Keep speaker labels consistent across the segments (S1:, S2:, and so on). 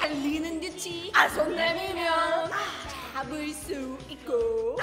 S1: 달리는 두치 아손 내밀면 잡을 수 있고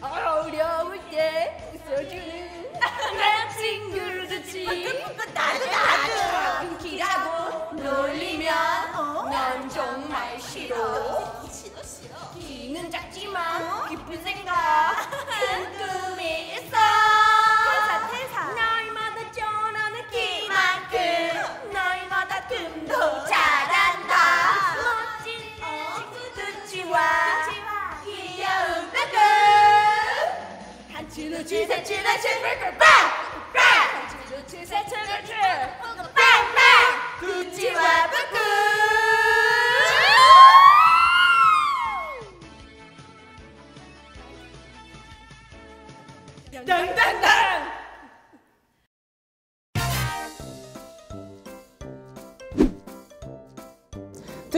S1: 어려울 때 웃어주는 내 친구를 나도 나도 생각 큰 꿈이 있어.
S2: 태사, 태사.
S1: 날마다 전하는 키만큼 날마다 틈도 잘한다. 멋진 친구 두치와 귀여운 빼꼼 한치 두치 세치 네치 뿔뿔빵! 한치 두치 세치 네치 빵빵! 두치와 빼꼼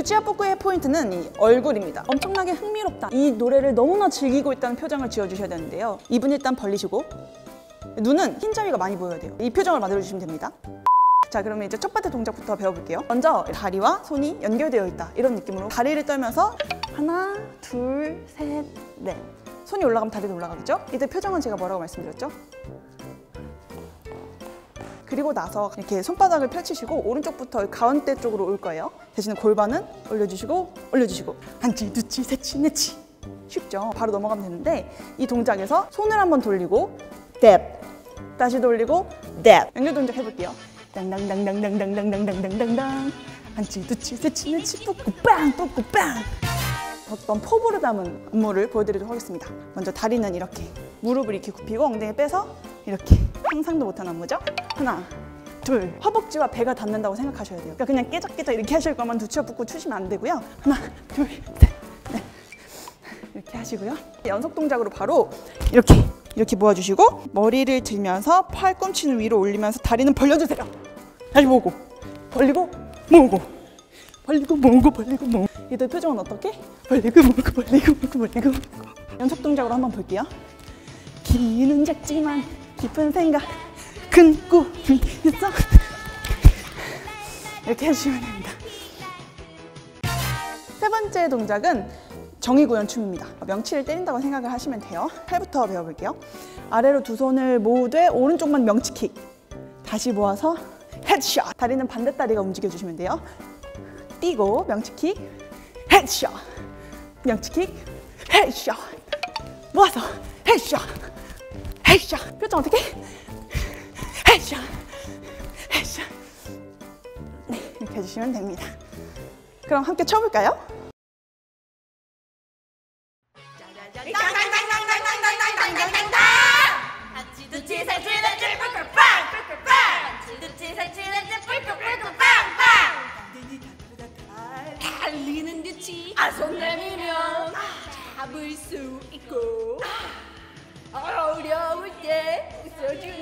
S2: 두치와 뿌꾸의 포인트는 이 얼굴입니다. 엄청나게 흥미롭다. 이 노래를 너무나 즐기고 있다는 표정을 지어주셔야 되는데요. 입은 일단 벌리시고 눈은 흰자위가 많이 보여야 돼요. 이 표정을 만들어주시면 됩니다. 자 그러면 이제 첫 번째 동작부터 배워볼게요. 먼저 다리와 손이 연결되어 있다. 이런 느낌으로 다리를 떨면서 하나, 둘, 셋, 넷. 손이 올라가면 다리도 올라가겠죠? 이때 표정은 제가 뭐라고 말씀드렸죠? 그리고 나서 이렇게 손바닥을 펼치시고 오른쪽부터 가운데 쪽으로 올 거예요. 대신에 골반은 올려주시고 올려주시고 한치 두치 세치 네치 쉽죠? 바로 넘어가면 되는데 이 동작에서 손을 한번 돌리고 뎁 다시 돌리고 뎁 연결 동작 해볼게요. 땅땅땅땅땅땅땅땅땅땅땅 한치 두치 세치 네치 뿌꾸 빵 뿌꾸 빵 어떤 포부를 담은 안무를 보여드리도록 하겠습니다. 먼저 다리는 이렇게 무릎을 이렇게 굽히고 엉덩이 빼서 이렇게 상상도 못한 안무죠. 하나, 둘. 허벅지와 배가 닿는다고 생각하셔야 돼요. 그러니까 그냥 깨작깨작 이렇게 하실 거면 두치와 붙고 추시면 안 되고요. 하나, 둘, 셋, 넷. 이렇게 하시고요. 연속 동작으로 바로 이렇게 이렇게 모아주시고 머리를 들면서 팔꿈치는 위로 올리면서 다리는 벌려주세요. 다시 모으고 벌리고 모으고 벌리고 모으고 벌리고 모으고 이들 표정은 어떻게? 벌리고 모으고 벌리고 모으고 벌리고 연속 동작으로 한번 볼게요 키는 작지만 깊은 생각 큰 꿈이 있어. 이렇게 해주시면 됩니다. 세 번째 동작은 정의구현 춤입니다. 명치를 때린다고 생각을 하시면 돼요. 팔부터 배워볼게요. 아래로 두 손을 모으되 오른쪽만 명치킥 다시 모아서 headshot. 다리는 반대 다리가 움직여주시면 돼요. 뛰고 명치킥 headshot. 명치킥 headshot. 모아서 headshot 샤 표정 어떻게? 헤샤 헤샤 네 이렇게 해주시면 됩니다. 그럼 함께 쳐볼까요?
S1: 달리는 듯이 아 손 내밀면 아, 잡을 수 있고. 아. 어려울 때 웃어주는